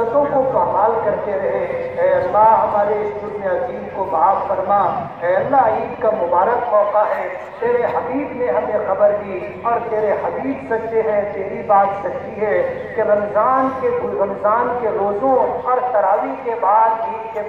سنتوں کو کمال کرتے رہے۔ اے اللہ، ہمارے اس جرم عظیم کو معاف فرما۔ اے اللہ، عید کا مبارک موقع ہے۔ تیرے حبیب نے ہمیں خبر دی اور تیرے حبیب سچے ہیں، تیری بات سچی ہے کہ رمضان کے رمضان کے روزوں اور تراوی کے بعد عید کے